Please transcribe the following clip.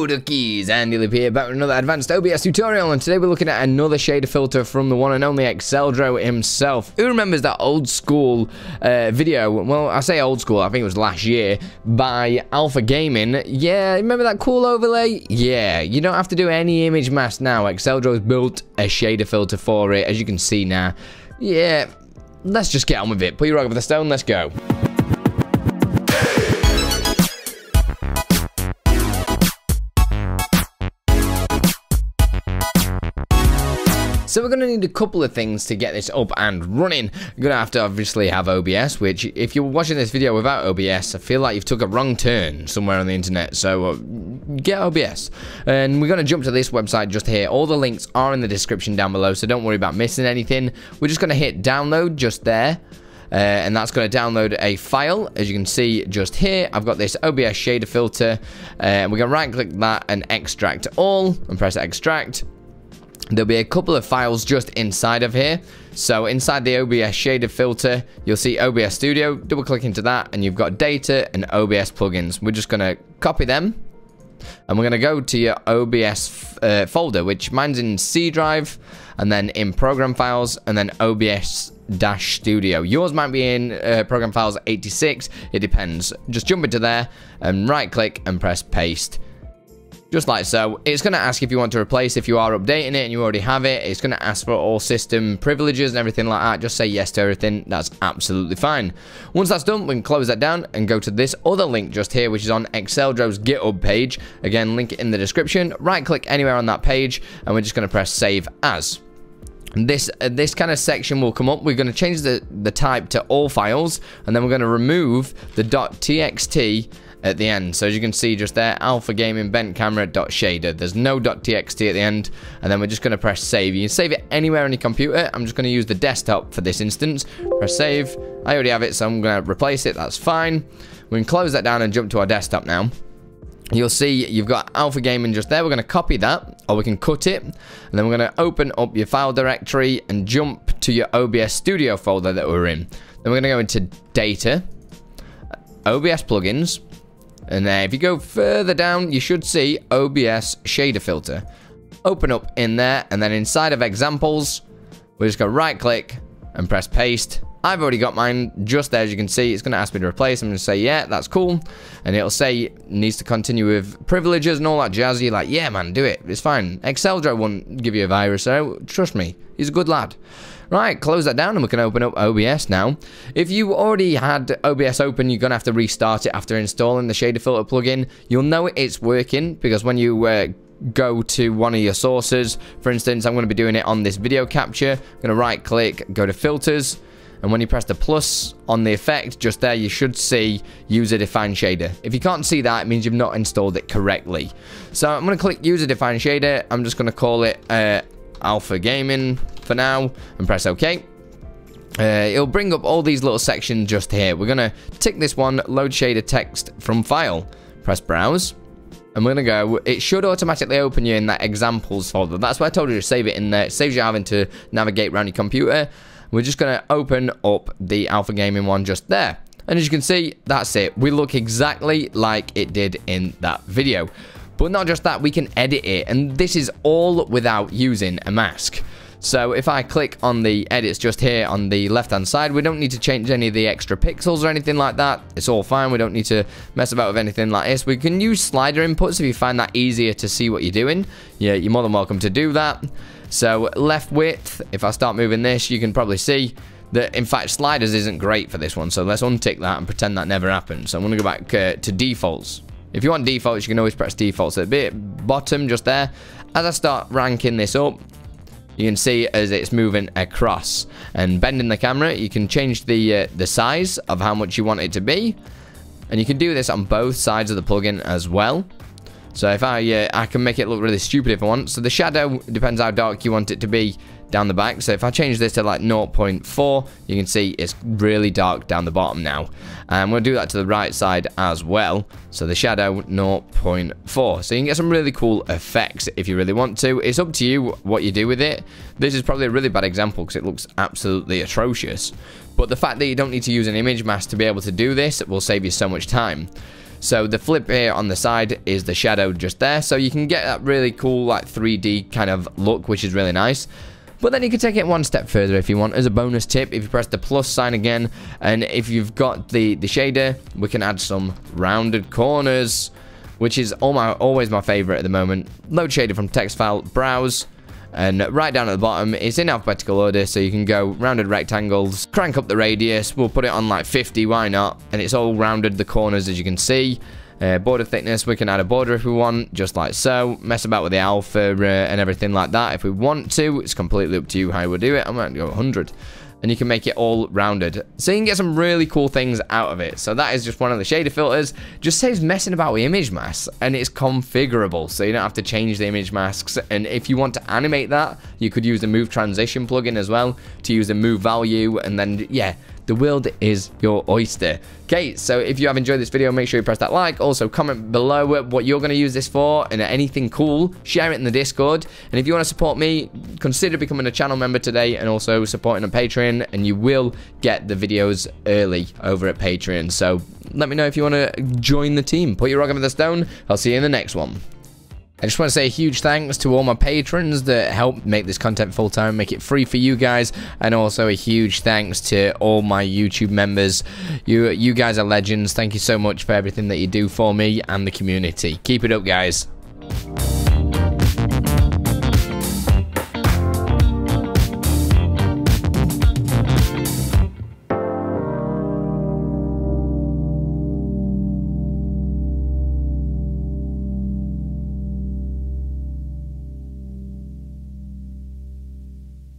Hello duckies, Andy Lip here back with another advanced OBS tutorial and today we're looking at another shader filter from the one and only Exeldro himself. Who remembers that old school uh, video, well I say old school, I think it was last year, by Alpha Gaming. Yeah, remember that cool overlay? Yeah, you don't have to do any image mask now. Exeldro's built a shader filter for it, as you can see now. Yeah, let's just get on with it. Put your rock over the stone, let's go. So we're going to need a couple of things to get this up and running. You're going to have to obviously have OBS, which if you're watching this video without OBS, I feel like you've took a wrong turn somewhere on the internet. So uh, get OBS. And we're going to jump to this website just here. All the links are in the description down below, so don't worry about missing anything. We're just going to hit download just there. Uh, and that's going to download a file as you can see just here I've got this OBS shader filter uh, we're going to right click that and extract all and press extract There'll be a couple of files just inside of here. So inside the OBS shader filter, you'll see OBS Studio. Double click into that and you've got data and OBS plugins. We're just going to copy them. And we're going to go to your OBS uh, folder, which mine's in C drive and then in program files and then OBS dash studio. Yours might be in uh, program files 86. It depends. Just jump into there and right click and press paste. Just like so. It's going to ask if you want to replace if you are updating it and you already have it. It's going to ask for all system privileges and everything like that. Just say yes to everything. That's absolutely fine. Once that's done, we can close that down and go to this other link just here, which is on Exeldro's GitHub page. Again, link in the description. Right click anywhere on that page and we're just going to press save as. This uh, this kind of section will come up. We're going to change the, the type to all files and then we're going to remove the .txt at the end. So as you can see just there, alpha gaming bent camera dot shader. There's no .txt at the end, and then we're just going to press save. You can save it anywhere on your computer. I'm just going to use the desktop for this instance. Press save. I already have it, so I'm going to replace it. That's fine. We can close that down and jump to our desktop now. You'll see you've got Alpha Gaming just there. We're going to copy that, or we can cut it. And then we're going to open up your file directory and jump to your OBS Studio folder that we're in. Then we're going to go into Data, OBS Plugins, and there, if you go further down, you should see OBS shader filter. Open up in there, and then inside of examples, we just go right click and press paste. I've already got mine just there, as you can see. It's going to ask me to replace. I'm going to say, yeah, that's cool. And it'll say needs to continue with privileges and all that jazz. You're like, yeah, man, do it. It's fine. Exeldro won't give you a virus, so trust me. He's a good lad. Right, close that down and we can open up OBS now. If you already had OBS open, you're going to have to restart it after installing the shader filter plugin. You'll know it's working because when you uh, go to one of your sources, for instance, I'm going to be doing it on this video capture. I'm going to right click, go to filters, and when you press the plus on the effect, just there, you should see user defined shader. If you can't see that, it means you've not installed it correctly. So I'm going to click user defined shader. I'm just going to call it uh, Alpha Gaming for now and press OK. Uh, it'll bring up all these little sections just here. We're going to tick this one, load shader text from file. Press browse. And we're going to go, it should automatically open you in that examples folder. That's why I told you to save it in there. It saves you having to navigate around your computer. We're just going to open up the Alpha Gaming one just there. And as you can see, that's it. We look exactly like it did in that video. But not just that, we can edit it. And this is all without using a mask. So if I click on the edits just here on the left hand side, we don't need to change any of the extra pixels or anything like that. It's all fine. We don't need to mess about with anything like this. We can use slider inputs if you find that easier to see what you're doing. Yeah, you're more than welcome to do that. So left width, if I start moving this, you can probably see that in fact sliders isn't great for this one. So let's untick that and pretend that never happened. So I'm going to go back uh, to defaults. If you want defaults, you can always press defaults at the bottom just there. As I start ranking this up, you can see as it's moving across. And bending the camera you can change the uh, the size of how much you want it to be. And you can do this on both sides of the plugin as well. So if I uh, I can make it look really stupid if I want. So the shadow depends how dark you want it to be down the back. So if I change this to like 0.4, you can see it's really dark down the bottom now. And we'll do that to the right side as well. So the shadow 0.4. So you can get some really cool effects if you really want to. It's up to you what you do with it. This is probably a really bad example because it looks absolutely atrocious. But the fact that you don't need to use an image mask to be able to do this will save you so much time. So the flip here on the side is the shadow just there. So you can get that really cool like 3D kind of look, which is really nice. But then you can take it one step further if you want. As a bonus tip, if you press the plus sign again, and if you've got the, the shader, we can add some rounded corners, which is my, always my favorite at the moment. Load shader from text file, browse, and right down at the bottom, it's in alphabetical order, so you can go rounded rectangles, crank up the radius, we'll put it on like 50, why not? And it's all rounded the corners as you can see. Uh, border thickness, we can add a border if we want, just like so. Mess about with the alpha uh, and everything like that if we want to. It's completely up to you how we do it. I'm going to go 100 and you can make it all rounded. So you can get some really cool things out of it. So that is just one of the shader filters. Just saves messing about with image masks and it's configurable. So you don't have to change the image masks. And if you want to animate that, you could use the move transition plugin as well to use the move value. And then, yeah, the world is your oyster. Okay, so if you have enjoyed this video, make sure you press that like. Also, comment below what you're going to use this for and anything cool. Share it in the Discord. And if you want to support me, consider becoming a channel member today and also supporting on Patreon. And you will get the videos early over at Patreon. So let me know if you want to join the team. Put your rock over the stone. I'll see you in the next one. I just want to say a huge thanks to all my patrons that help make this content full time, make it free for you guys, and also a huge thanks to all my YouTube members. You you guys are legends. Thank you so much for everything that you do for me and the community. Keep it up, guys.